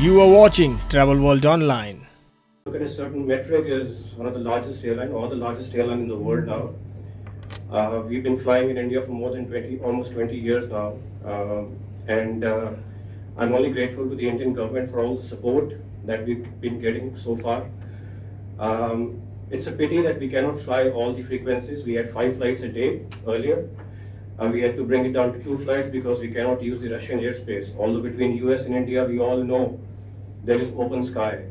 You are watching Travel World Online. Look at a certain metric is one of the largest airline or the largest airline in the world now. Uh, we've been flying in India for more than 20, almost 20 years now. Um, and uh, I'm only grateful to the Indian government for all the support that we've been getting so far. Um, it's a pity that we cannot fly all the frequencies. We had five flights a day earlier. Uh, we had to bring it down to two flights because we cannot use the Russian airspace. Although between US and India, we all know there is open sky.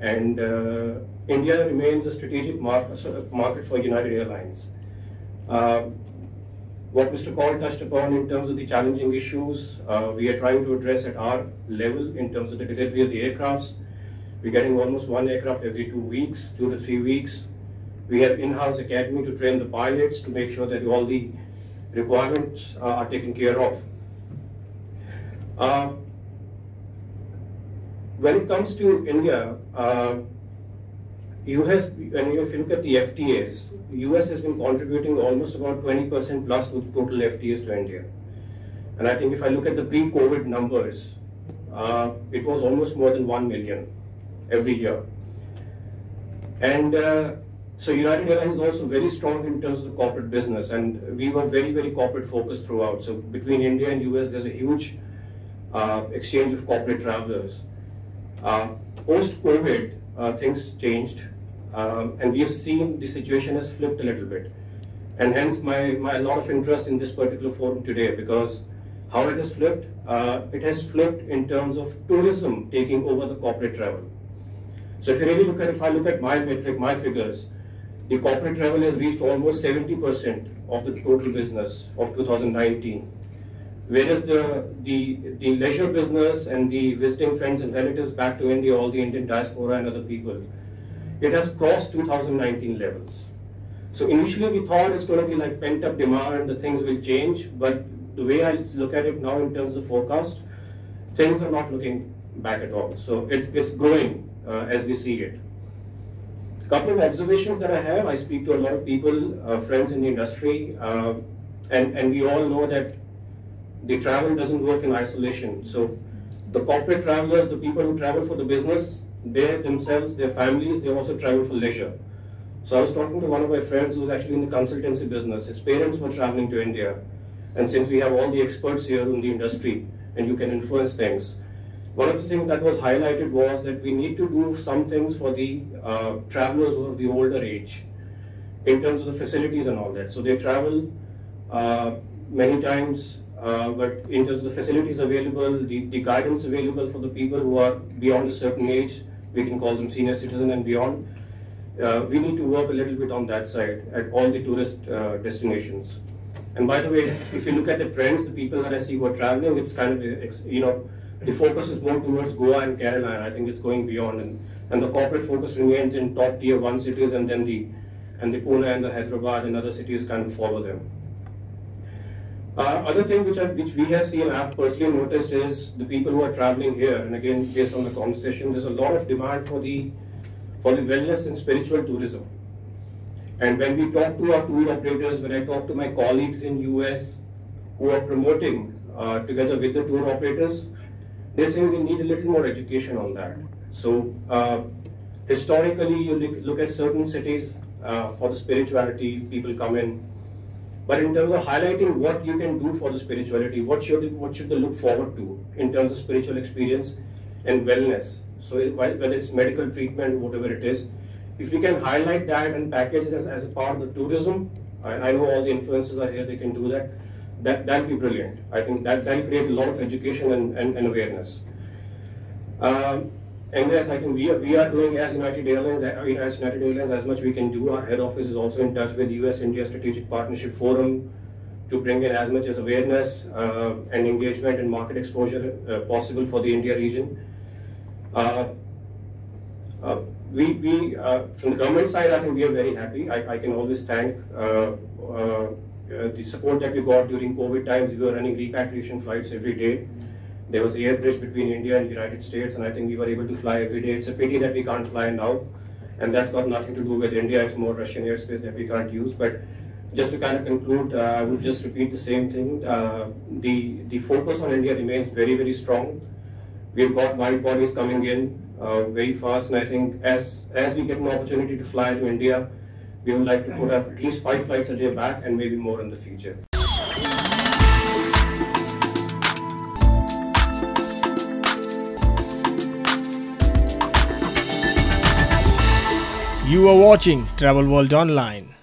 And uh, India remains a strategic mar market for United Airlines. Uh, what Mr. Kaul touched upon in terms of the challenging issues, uh, we are trying to address at our level in terms of the delivery of the aircrafts. We're getting almost one aircraft every two weeks, two to three weeks. We have in-house academy to train the pilots to make sure that all the requirements uh, are taken care of. Uh, when it comes to India, uh, US, you, if you look at the FTAs, US has been contributing almost about 20% plus to total FTAs to India. And I think if I look at the pre-COVID numbers, uh, it was almost more than 1 million every year. And uh, so United Airlines is also very strong in terms of corporate business, and we were very, very corporate focused throughout. So between India and US, there's a huge uh, exchange of corporate travelers. Uh, Post-COVID, uh, things changed, um, and we have seen the situation has flipped a little bit. And hence my, my lot of interest in this particular forum today, because how it has flipped, uh, it has flipped in terms of tourism taking over the corporate travel. So if you really look at, if I look at my metric, my figures, the corporate travel has reached almost 70% of the total business of 2019. Whereas the, the, the leisure business and the visiting friends and relatives back to India, all the Indian diaspora and other people, it has crossed 2019 levels. So initially we thought it's going to be like pent up demand, the things will change, but the way I look at it now in terms of forecast, things are not looking back at all. So it's, it's growing uh, as we see it. A couple of observations that I have, I speak to a lot of people, uh, friends in the industry, uh, and, and we all know that the travel doesn't work in isolation. So the corporate travelers, the people who travel for the business, they themselves, their families, they also travel for leisure. So I was talking to one of my friends who's actually in the consultancy business. His parents were traveling to India. And since we have all the experts here in the industry and you can influence things, one of the things that was highlighted was that we need to do some things for the uh, travelers who are the older age in terms of the facilities and all that. So they travel uh, many times, uh, but in terms of the facilities available, the, the guidance available for the people who are beyond a certain age, we can call them senior citizen and beyond. Uh, we need to work a little bit on that side at all the tourist uh, destinations. And by the way, if you look at the trends, the people that I see who are traveling, it's kind of, you know, the focus is more towards Goa and Kerala, and I think it's going beyond. And, and the corporate focus remains in top tier one cities, and then the and the Pune and the Hyderabad and other cities kind of follow them. Uh, other thing which, I, which we have seen, I've personally noticed is the people who are traveling here, and again, based on the conversation, there's a lot of demand for the for the wellness and spiritual tourism. And when we talk to our tour operators, when I talk to my colleagues in US who are promoting uh, together with the tour operators, they say we need a little more education on that. So uh, historically, you look, at certain cities uh, for the spirituality, people come in. But in terms of highlighting what you can do for the spirituality, what should what should they look forward to in terms of spiritual experience and wellness? So whether it's medical treatment, whatever it is, if we can highlight that and package it as, as a part of the tourism, I know all the influencers are here, they can do that that that'll be brilliant. I think that that'll create a lot of education and, and, and awareness. Um, and yes, I think we are, we are doing as United Airlines, uh, as United Airlines, as much we can do. Our head office is also in touch with US-India Strategic Partnership Forum to bring in as much as awareness uh, and engagement and market exposure uh, possible for the India region. Uh, uh we, we uh, from the government side, I think we are very happy. I, I can always thank uh, the support that we got during COVID times, we were running repatriation flights every day. There was air bridge between India and United States, and I think we were able to fly every day. It's a pity that we can't fly now, and that's got nothing to do with India. It's more Russian airspace that we can't use. But just to kind of conclude, uh, I would just repeat the same thing. Uh, the the focus on India remains very very strong. We've got wide bodies coming in uh, very fast, and I think as as we get an opportunity to fly to India, we would like to put at least five flights a day back, and maybe more in the future. You are watching Travel World Online.